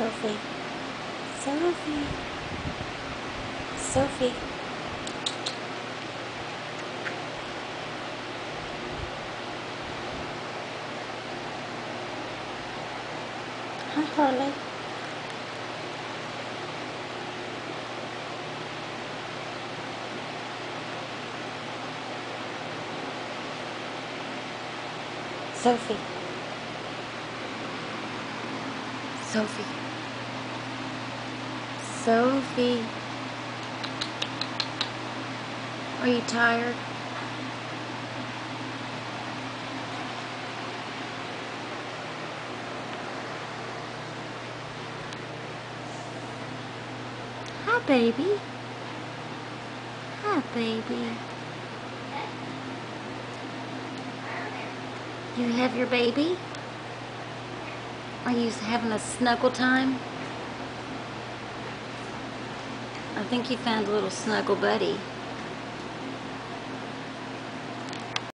Sophie. Sophie. Sophie. Hi, Harley. Sophie. Sophie. Sophie. Are you tired? Hi, baby. Hi, baby. You have your baby? Are you having a snuggle time? I think he found a little snuggle buddy.